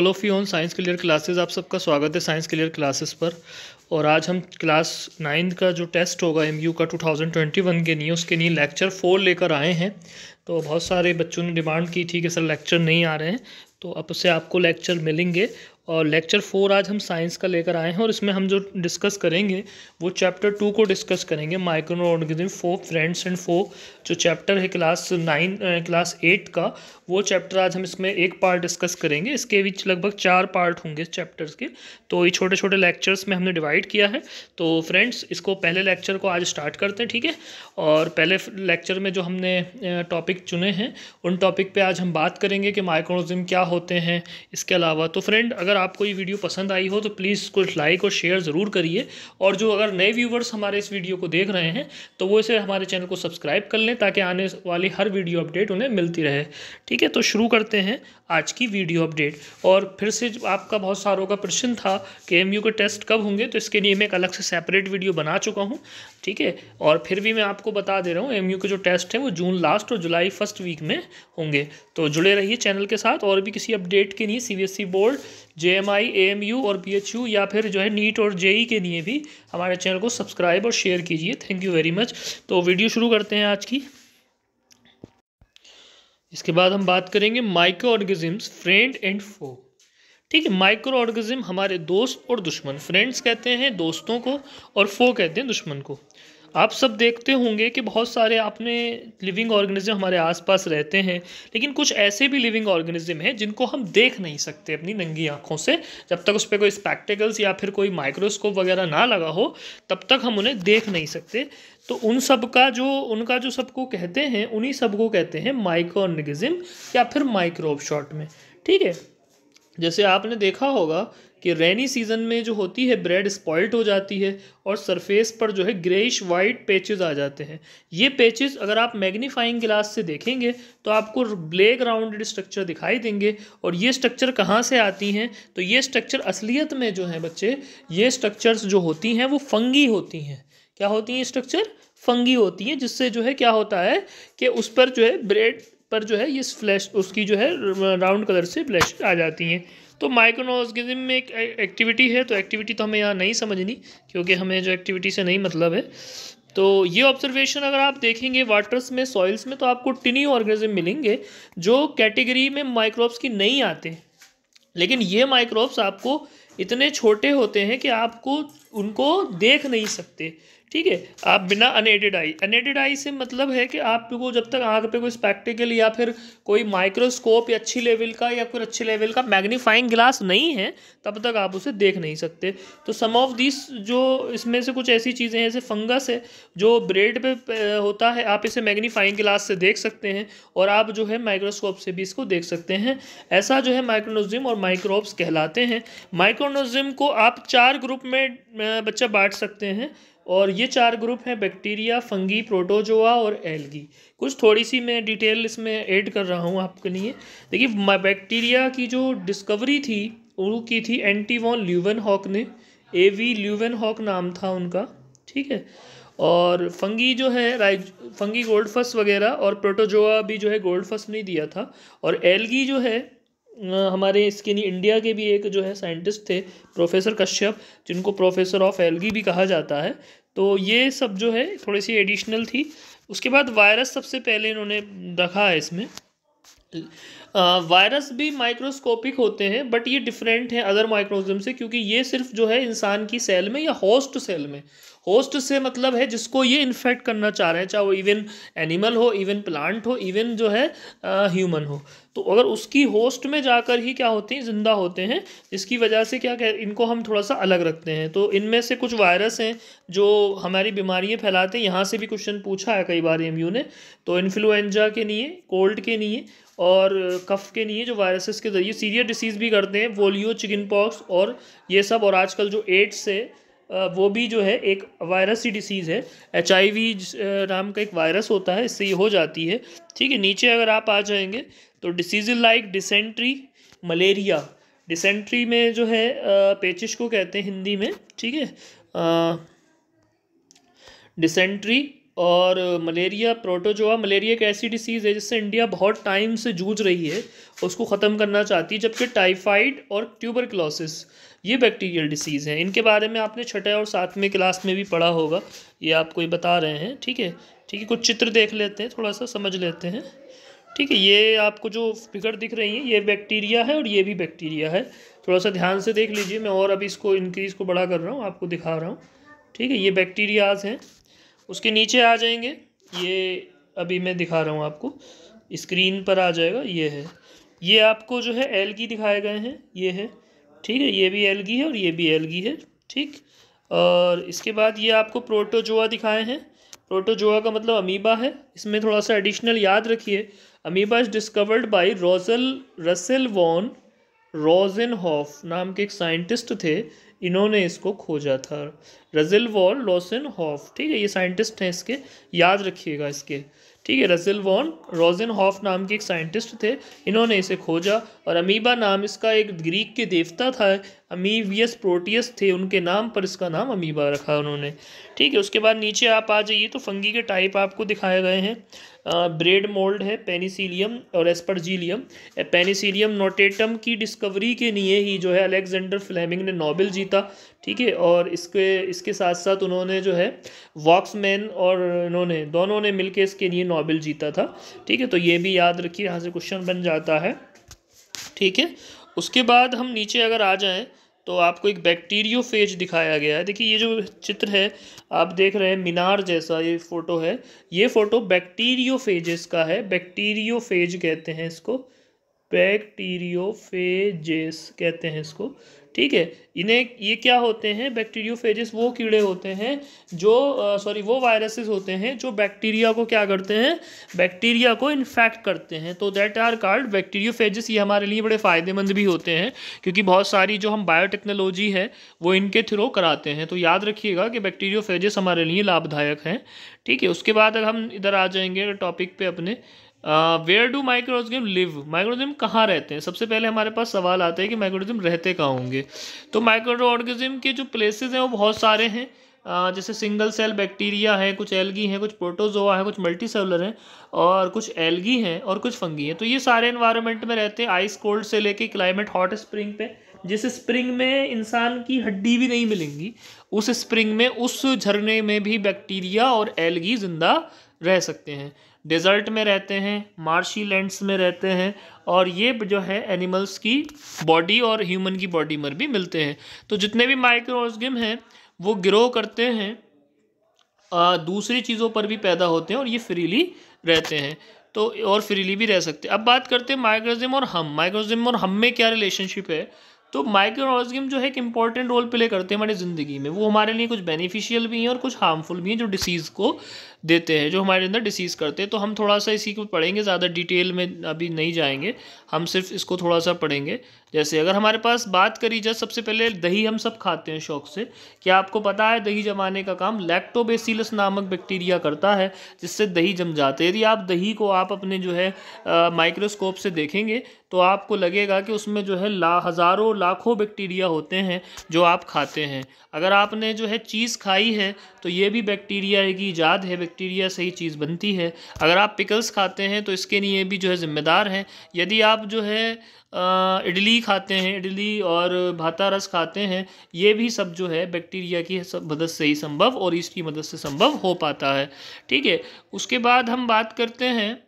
Hello on science clear classes आप सबका स्वागत है साइंस क्लियर क्लासेस पर। और आज हम क्लास नाइन्थ का जो टेस्ट होगा एमयू का 2021 के लिए, उसके लिए लेक्चर फोर लेकर आए हैं। तो बहुत सारे बच्चों ने डिमांड की थी कि सर लेक्चर नहीं आ रहे हैं। तो अब से आपको लेक्चर मिलेंगे। और लेक्चर फोर आज हम साइंस का लेकर आए हैं और इसमें हम जो डिस्कस करेंगे, वो चैप्टर टू को डिस्कस करेंगे। Microorganism foe friends and foe जो चैप्टर है क्लास नाइन क्लास एट का, वो चैप्टर आज हम इसमें एक पार्ट डिस्कस करेंगे। इसके बीच लगभग चार पार्ट होंगे इस चैप्टर्स के। तो ये छोटे छोटे लेक्चर्स में हमने डिवाइड किया है। तो फ्रेंड्स इसको पहले लेक्चर को आज स्टार्ट करते हैं, ठीक है? और पहले लेक्चर में जो हमने टॉपिक चुने हैं, उन टॉपिक पर आज हम बात करेंगे कि माइक्रोनिज्म क्या होते हैं। इसके अलावा तो फ्रेंड अगर आपको ये वीडियो पसंद आई हो तो प्लीज़ इसको लाइक और शेयर ज़रूर करिए। और जो अगर नए व्यूवर्स हमारे इस वीडियो को देख रहे हैं तो वो इसे हमारे चैनल को सब्सक्राइब कर लें, ताकि आने वाली हर वीडियो अपडेट उन्हें मिलती रहे। ठीक है तो शुरू करते हैं आज की वीडियो अपडेट और फिर से आपका बहुत सारों का प्रश्न था कि एम के टेस्ट कब होंगे तो इसके लिए मैं एक अलग से सेपरेट वीडियो बना चुका हूँ। ठीक है, और फिर भी मैं आपको बता दे रहा हूँ एम के जो टेस्ट हैं, वो जून लास्ट और जुलाई फ़र्स्ट वीक में होंगे। तो जुड़े रहिए चैनल के साथ, और भी किसी अपडेट के लिए C board J M I A M U और बी एच यू या फिर जो है नीट और जेई के लिए भी हमारे चैनल को सब्सक्राइब और शेयर कीजिए। थैंक यू वेरी मच तो वीडियो शुरू करते हैं आज की। इसके बाद हम बात करेंगे microorganisms friend and foe ठीक है माइक्रो ऑर्गेजम हमारे दोस्त और दुश्मन। फ्रेंड्स कहते हैं दोस्तों को और फो कहते हैं दुश्मन को। आप सब देखते होंगे कि बहुत सारे आपने लिविंग ऑर्गेनिज्म हमारे आसपास रहते हैं, लेकिन कुछ ऐसे भी लिविंग ऑर्गेनिज्म हैं जिनको हम देख नहीं सकते अपनी नंगी आँखों से। जब तक उस पर कोई स्पेक्टिकल्स या फिर कोई माइक्रोस्कोप वगैरह ना लगा हो, तब तक हम उन्हें देख नहीं सकते। तो उन सब का जो, उनका जो सबको कहते हैं, उन्हीं सबको कहते हैं माइक्रो ऑर्गेनिज्म या फिर माइक्रोब शॉर्ट में। ठीक है? जैसे आपने देखा होगा कि रेनी सीज़न में जो होती है ब्रेड स्पॉइल्ट हो जाती है और सरफेस पर जो है ग्रेइश वाइट पेचेस आ जाते हैं। ये पेचेस अगर आप मैग्नीफाइंग ग्लास से देखेंगे तो आपको ब्लैक राउंडेड स्ट्रक्चर दिखाई देंगे और ये स्ट्रक्चर कहाँ से आती हैं? तो ये स्ट्रक्चर असलियत में जो है बच्चे, ये स्ट्रक्चर्स जो होती हैं, वो फंगी होती हैं। क्या होती हैं स्ट्रक्चर फंगी होती हैं, जिससे जो है क्या होता है कि उस पर जो है ब्रेड पर जो है ये फ्लैश उसकी जो है राउंड कलर से फ्लैश आ जाती हैं। तो माइक्रोनोजगिज्म में एक एक्टिविटी है तो एक्टिविटी तो हमें यहाँ नहीं समझनी, क्योंकि हमें जो एक्टिविटी से नहीं मतलब है। तो ये ऑब्जर्वेशन अगर आप देखेंगे वाटर्स में सॉइल्स में तो आपको टिनी ऑर्गेनिज्म मिलेंगे, जो कैटेगरी में माइक्रोब्स की नहीं आते। लेकिन ये माइक्रोब्स आपको इतने छोटे होते हैं कि आपको उनको देख नहीं सकते। ठीक है? आप बिना अनएडेड आई अनएडेड आई से मतलब है कि आपको जब तक आँख पे कोई स्पेक्टिकल या फिर कोई माइक्रोस्कोप या अच्छी लेवल का या कोई अच्छे लेवल का मैग्नीफाइंग ग्लास नहीं है, तब तक आप उसे देख नहीं सकते। तो सम ऑफ़ दिस जो इसमें से कुछ ऐसी चीज़ें हैं, जैसे फंगस है, जो ब्रेड पे होता है, आप इसे मैग्नीफाइंग ग्लास से देख सकते हैं और आप जो है माइक्रोस्कोप से भी इसको देख सकते हैं। ऐसा जो है माइक्रोनोजिम और माइक्रोब्स कहलाते हैं। माइक्रोनोजिम को आप चार ग्रुप में बच्चा बांट सकते हैं। और ये चार ग्रुप हैं, बैक्टीरिया, फंगी, प्रोटोजोआ और एल्गी। कुछ थोड़ी सी मैं डिटेल इसमें ऐड कर रहा हूँ आपके लिए। देखिए बैक्टीरिया की जो डिस्कवरी थी वो की थी एंटीवॉन ल्यूवन हॉक ने। ए वी ल्यूवन हॉक नाम था उनका, ठीक है? और फंगी जो है, राइज, फंगी गोल्ड फस वगैरह और प्रोटोजोआ भी जो है गोल्ड फस नहीं दिया था। और एलगी जो है हमारे इसके इंडिया के भी एक जो है साइंटिस्ट थे प्रोफेसर कश्यप जिनको प्रोफेसर ऑफ़ एलगी भी कहा जाता है। तो ये सब जो है, थोड़ी सी एडिशनल थी। उसके बाद वायरस सबसे पहले इन्होंने रखा है इसमें। वायरस भी माइक्रोस्कोपिक होते हैं बट ये डिफरेंट है अदर माइक्रोजम से, क्योंकि ये सिर्फ़ जो है इंसान की सेल में या होस्ट सेल में। होस्ट से मतलब है जिसको ये इन्फेक्ट करना चाह रहे हैं, चाहे वो इवन एनिमल हो इवन प्लांट हो इवन जो है ह्यूमन हो। तो अगर उसकी होस्ट में जाकर ही क्या होते हैं, ज़िंदा होते हैं जिसकी वजह से क्या कह, इनको हम थोड़ा सा अलग रखते हैं। तो इनमें से कुछ वायरस हैं जो हमारी बीमारियाँ फैलाते हैं। यहाँ से भी क्वेश्चन पूछा है कई बार एमयू ने। तो इन्फ्लुएंजा के लिए कोल्ड के लिए और कफ के लिए जो वायरसेस के ज़रिए सीरियस डिसीज़ भी करते हैं वोलियो चिकन पॉक्स और ये सब। और आजकल जो एड्स है वो भी जो है एक वायरस ही डिसीज़ है। एचआईवी नाम का एक वायरस होता है, इससे ये हो जाती है। ठीक है, नीचे अगर आप आ जाएँगे तो disease like dysentery malaria dysentery में जो है पेचिश को कहते हैं हिंदी में। ठीक है डिसेंट्री और मलेरिया, प्रोटोजोआ मलेरिया एक ऐसी डिसीज़ है जिससे इंडिया बहुत टाइम से जूझ रही है, उसको ख़त्म करना चाहती है, जबकि टाइफाइड और ट्यूबरक्लोसिस ये बैक्टीरियल डिसीज़ हैं। इनके बारे में आपने छठे और सातवें क्लास में भी पढ़ा होगा, ये आपको ये बता रहे हैं, ठीक है? ठीक है, कुछ चित्र देख लेते हैं, थोड़ा सा समझ लेते हैं। ठीक है, ये आपको जो फिगर दिख रही है, ये बैक्टीरिया है और ये भी बैक्टीरिया है। थोड़ा सा ध्यान से देख लीजिए, मैं और अभी इसको इंक्रीज़ को बड़ा कर रहा हूँ, आपको दिखा रहा हूँ। ठीक है, ये बैक्टीरियाज हैं। उसके नीचे आ जाएँगे। ये अभी मैं दिखा रहा हूँ आपको। स्क्रीन पर आ जाएगा, ये है। ये आपको जो है एलगी दिखाए गए हैं, ये है। ठीक है, ये भी एलगी है और ये भी एलगी है। ठीक, और इसके बाद ये आपको प्रोटोजोआ दिखाए हैं। प्रोटोजोआ का मतलब अमीबा है। इसमें थोड़ा सा एडिशनल याद रखिए। Amoeba is discovered by Rosel Russell von Rosenhof नाम के एक साइंटिस्ट थे। इन्होंने इसको खोजा था। रजिल वॉल लॉसन हॉफ, ठीक है, ये साइंटिस्ट हैं इसके, याद रखिएगा इसके। ठीक है रजिल वॉन रोजन हॉफ नाम के एक साइंटिस्ट थे, इन्होंने इसे खोजा और अमीबा नाम इसका एक ग्रीक के देवता था अमीवियस प्रोटियस थे, उनके नाम पर इसका नाम अमीबा रखा उन्होंने। ठीक है, उसके बाद नीचे आप आ जाइए तो फंगी के टाइप आपको दिखाए गए हैं। ब्रेड मोल्ड है, पेनिसिलियम और एस्परजीलियम। पेनिसिलियम नोटेटम की डिस्कवरी के लिए ही जो है अलेक्जेंडर फ्लेमिंग ने नोबेल जीता, ठीक है? और इसके इसके साथ साथ उन्होंने जो है वॉक्समैन और इन्होंने, दोनों ने मिलकर इसके लिए नोबेल जीता था, ठीक है? तो ये भी याद रखिए, यहाँ से क्वेश्चन बन जाता है, ठीक है? उसके बाद हम नीचे अगर आ जाएँ तो आपको एक बैक्टीरियो फ़ेज़ दिखाया गया है। देखिए, ये जो चित्र है, आप देख रहे हैं मीनार जैसा ये फ़ोटो है। ये फ़ोटो बैक्टीरियो फेजेस का है। बैक्टीरियो फ़ेज़ कहते हैं इसको। बैक्टीरियोफेजेस कहते हैं इसको, ठीक है? इन्हें, ये क्या होते हैं? बैक्टीरियोफेजिस वो कीड़े होते हैं जो सॉरी वो वायरसेस होते हैं जो बैक्टीरिया को क्या करते हैं? बैक्टीरिया को इन्फेक्ट करते हैं। तो दैट आर कार्ड बैक्टीरियोफेजिस। ये हमारे लिए बड़े फ़ायदेमंद भी होते हैं, क्योंकि बहुत सारी जो हम बायोटेक्नोलॉजी है, वो इनके थ्रू कराते हैं। तो याद रखिएगा कि बैक्टीरियोफेजिस हमारे लिए लाभदायक हैं, ठीक है? उसके बाद अगर हम इधर आ जाएँगे टॉपिक पे अपने where do microorganisms live microorganisms कहाँ रहते हैं? सबसे पहले हमारे पास सवाल आता है कि माइक्रोजम रहते कहाँ होंगे। तो माइक्रो ऑर्गेनिज्म के जो प्लेसेस हैं वो बहुत सारे हैं। Uh, जैसे सिंगल सेल बैक्टीरिया है कुछ एलगी हैं कुछ प्रोटोजोआ है कुछ मल्टी सेलर हैं और कुछ एलगी हैं और कुछ फंगी हैं। तो ये सारे इन्वायरमेंट में रहते हैं आइस कोल्ड से लेके क्लाइमेट हॉट स्प्रिंग पे। जिस स्प्रिंग में इंसान की हड्डी भी नहीं मिलेंगी उस स्प्रिंग में उस झरने में भी बैक्टीरिया और एलगी ज़िंदा रह सकते हैं। डेजर्ट में रहते हैं, मार्शी लैंड्स में रहते हैं और ये जो है एनिमल्स की बॉडी और ह्यूमन की बॉडी में भी मिलते हैं। तो जितने भी माइक्रोऑर्गेनिज्म हैं, वो ग्रो करते हैं दूसरी चीज़ों पर भी पैदा होते हैं और ये फ्रीली रहते हैं। तो और फ्रीली भी रह सकते हैं। अब बात करते हैं माइक्रोजिम और हम। माइक्रोजिम और हम में क्या रिलेशनशिप है? तो माइक्रो जो है एक इंपॉर्टेंट रोल प्ले करते हैं हमारी ज़िंदगी में। वो हमारे लिए कुछ बेनिफिशियल भी हैं और कुछ हार्मफुल भी हैं जो डिसीज़ को देते हैं, जो हमारे अंदर डिसीज़ करते हैं तो हम थोड़ा सा इसी को पढ़ेंगे, ज़्यादा डिटेल में अभी नहीं जाएँगे, हम सिर्फ़ इसको थोड़ा सा पढ़ेंगे। जैसे अगर हमारे पास बात करी जाए, सबसे पहले दही हम सब खाते हैं शौक से। क्या आपको पता है, दही जमाने का काम लैक्टोबेसिलस नामक बैक्टीरिया करता है, जिससे दही जम जाते हैं। यदि आप दही को आप अपने जो है माइक्रोस्कोप से देखेंगे तो आपको लगेगा कि उसमें जो है ला, हज़ारों लाखों बैक्टीरिया होते हैं, जो आप खाते हैं। अगर आपने जो है चीज़ खाई है तो ये भी बैक्टीरिया की ईजाद है बैक्टीरिया से ही चीज़ बनती है। अगर आप पिकल्स खाते हैं तो इसके लिए भी जो है ज़िम्मेदार हैं। यदि आप जो है इडली खाते हैं, इडली और भाता रस खाते हैं, ये भी सब जो है बैक्टीरिया की मदद से ही संभव और इसकी मदद से संभव हो पाता है। ठीक है, उसके बाद हम बात करते हैं,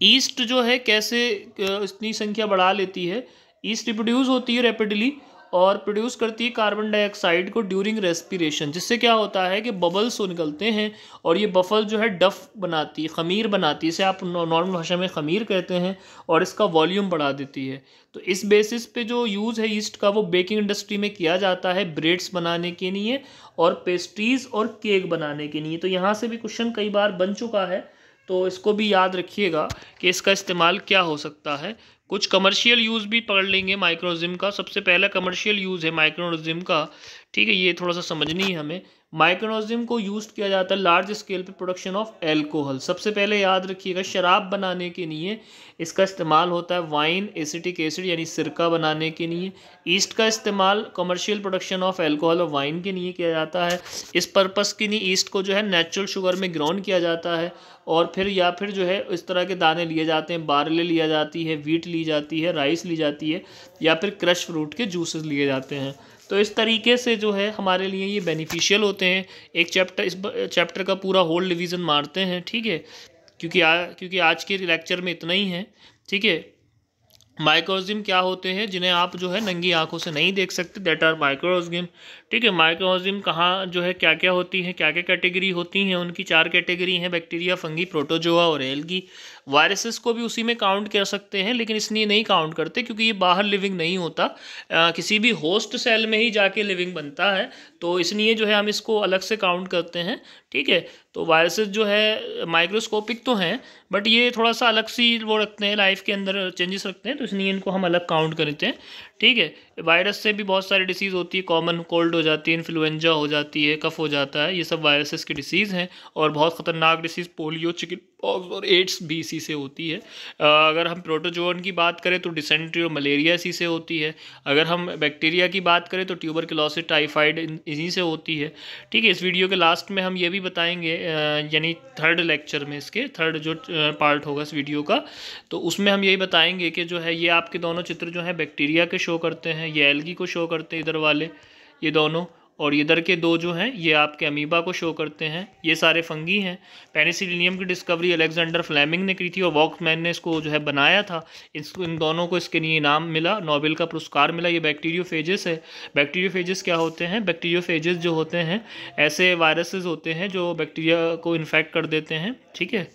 ईस्ट जो है कैसे इतनी संख्या बढ़ा लेती है। ईस्ट रिप्रोड्यूस होती है रैपिडली और प्रोड्यूस करती है कार्बन डाइऑक्साइड को ड्यूरिंग रेस्पिरेशन जिससे क्या होता है कि बबल्स वो निकलते हैं और ये बफल जो है डफ बनाती है, खमीर बनाती है, इसे आप नॉर्मल भाषा में खमीर कहते हैं और इसका वॉल्यूम बढ़ा देती है। तो इस बेसिस पे जो यूज़ है ईस्ट का, वो बेकिंग इंडस्ट्री में किया जाता है ब्रेड्स बनाने के लिए और पेस्ट्रीज़ और केक बनाने के लिए। तो यहाँ से भी क्वेश्चन कई बार बन चुका है तो इसको भी याद रखिएगा कि इसका इस्तेमाल क्या हो सकता है। कुछ कमर्शियल यूज़ भी पकड़ लेंगे माइक्रोजिम का। सबसे पहला कमर्शियल यूज़ है माइक्रोजिम का। ठीक है, ये थोड़ा सा समझनी है हमें। माइक्रोनिज्म को यूज़ किया जाता है लार्ज स्केल पे प्रोडक्शन ऑफ़ एल्कोहल सबसे पहले याद रखिएगा, शराब बनाने के लिए इसका इस्तेमाल होता है वाइन एसिटिक एसिड यानी सिरका बनाने के लिए. ईस्ट का इस्तेमाल कमर्शियल प्रोडक्शन ऑफ़ एल्कोहल और वाइन के लिए किया जाता है. इस पर्पस के लिए ईस्ट को जो है नेचुरल शुगर में ग्राउंड किया जाता है और फिर या फिर जो है इस तरह के दाने लिए जाते हैं बारले लिया जाती है वीट ली जाती है राइस ली जाती है या फिर क्रश फ्रूट के जूसेस लिए जाते हैं. तो इस तरीके से जो है हमारे लिए ये बेनिफिशियल होते हैं। एक चैप्टर इस चैप्टर का पूरा होल डिवीज़न मारते हैं, ठीक है? क्योंकि आ, क्योंकि आज के लेक्चर में इतना ही है, ठीक है? माइक्रोजिम क्या होते हैं, जिन्हें आप जो है नंगी आँखों से नहीं देख सकते दैट आर माइक्रोजिम ठीक है माइक्रोजिम कहाँ जो है क्या क्या होती हैं क्या क्या कैटेगरी होती हैं उनकी चार कैटेगरी हैं बैक्टीरिया फंगी प्रोटोजोआ और एलगी वायरसेस को भी उसी में काउंट कर सकते हैं लेकिन इसलिए नहीं काउंट करते क्योंकि ये बाहर लिविंग नहीं होता। आ, किसी भी होस्ट सेल में ही जाके लिविंग बनता है तो इसलिए जो है हम इसको अलग से काउंट करते हैं ठीक है। तो वायरसेस जो है माइक्रोस्कोपिक तो हैं बट ये थोड़ा सा अलग सी वो रखते हैं लाइफ के अंदर चेंजेस रखते हैं तो इसलिए इनको हम अलग काउंट करते हैं ठीक है। वायरस से भी बहुत सारी डिसीज़ होती है कॉमन कोल्ड हो जाती है इन्फ्लुएंजा हो जाती है, कफ हो जाता है, ये सब वायरसेस की डिसीज़ हैं और बहुत ख़तरनाक डिसीज़ पोलियो चिकन और एड्स भी इसी से होती है। अगर हम प्रोटोजोन की बात करें तो डिसेंट्री और मलेरिया इसी से होती है। अगर हम बैक्टीरिया की बात करें तो ट्यूबर क्लोसिस टाइफाइड इसी से होती है। ठीक है, इस वीडियो के लास्ट में हम ये भी बताएँगे यानी थर्ड लेक्चर में इसके थर्ड जो पार्ट होगा इस वीडियो का। तो उसमें हम यही बताएँगे कि जो है, ये आपके दोनों चित्र जो हैं बैक्टीरिया के शो करते हैं, ये एलगी को शो करते हैं इधर वाले। ये दोनों। और इधर के दो जो हैं, ये आपके अमीबा को शो करते हैं। ये सारे फंगी हैं। पेनिसिलिनियम की डिस्कवरी अलेक्जेंडर फ्लेमिंग ने की थी और वॉकमैन ने इसको जो है बनाया था। इसको इन दोनों को इसके लिए इनाम मिला नोबेल का पुरस्कार मिला। ये बैक्टीरियोफेजेस है। बैक्टीरियोफेजेस क्या होते हैं? बैक्टीरियोफेजेस जो होते हैं, ऐसे वायरसेस होते हैं जो बैक्टीरिया को इन्फेक्ट कर देते हैं, ठीक है?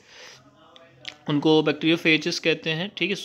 उनको बैक्टीरियोफेजेस कहते हैं, ठीक है?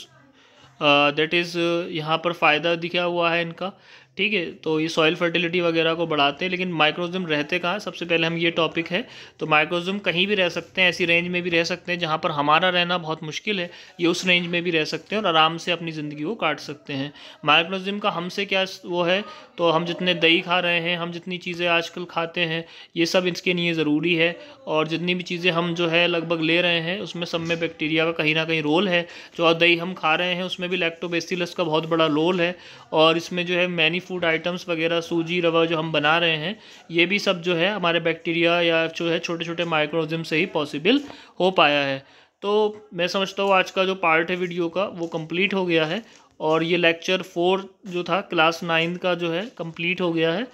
दैट इज़ यहाँ पर फ़ायदा दिखा हुआ है इनका। ठीक है तो ये सॉइल फर्टिलिटी वगैरह को बढ़ाते हैं, लेकिन माइक्रोजम रहते कहाँ सबसे पहले हम ये टॉपिक है तो माइक्रोजम कहीं भी रह सकते हैं, ऐसी रेंज में भी रह सकते हैं, जहाँ पर हमारा रहना बहुत मुश्किल है, ये उस रेंज में भी रह सकते हैं और आराम से अपनी ज़िंदगी को काट सकते हैं। माइक्रोजम का हमसे क्या वो है तो हम जितने दही खा रहे हैं, हम जितनी चीज़ें आजकल खाते हैं, ये सब इसके लिए ज़रूरी है, और जितनी भी चीज़ें हम जो है लगभग ले रहे हैं, उसमें सब में बैक्टीरिया का कहीं ना कहीं रोल है, जो दही हम खा रहे हैं, उसमें भी लैक्टोबेसिलस का बहुत बड़ा रोल है, और इसमें जो है मैनी फ़ूड आइटम्स वगैरह, सूजी, रवा जो हम बना रहे हैं, ये भी सब जो है हमारे बैक्टीरिया या जो है छोटे छोटे माइक्रोजम से ही पॉसिबल हो पाया है। तो मैं समझता हूँ आज का जो पार्ट है वीडियो का, वो कंप्लीट हो गया है और ये लेक्चर फोर जो था क्लास नाइन्थ का जो है कंप्लीट हो गया है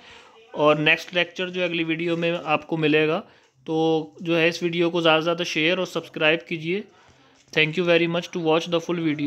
और नेक्स्ट लेक्चर जो अगली वीडियो में आपको मिलेगा। तो जो है इस वीडियो को ज़्यादा से ज़्यादा शेयर और सब्सक्राइब कीजिए। Thank you very much to watch the full video